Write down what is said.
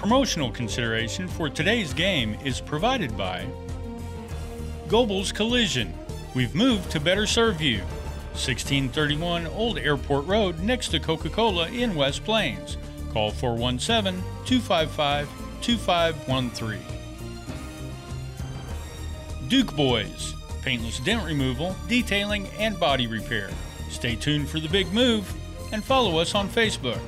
Promotional consideration for today's game is provided by Goebbels Collision. We've moved to better serve you. 1631 Old Airport Road next to Coca Cola in West Plains. Call 417 255 2513. Duke Boys paintless dent removal, detailing, and body repair. Stay tuned for the big move and follow us on Facebook.